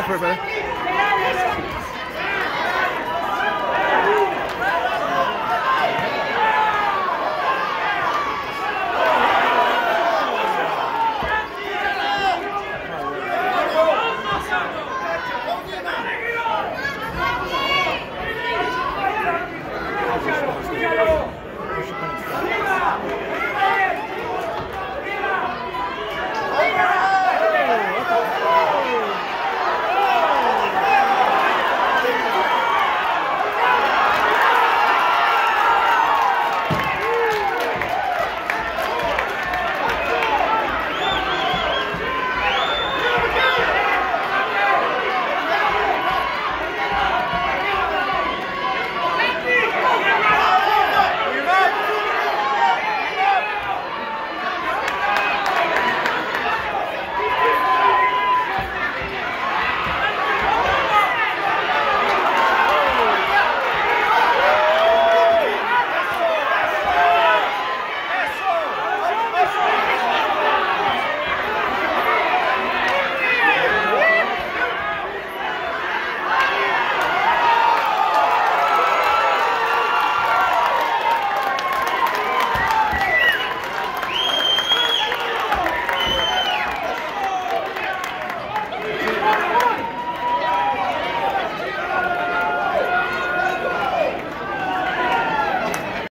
Go for it, brother.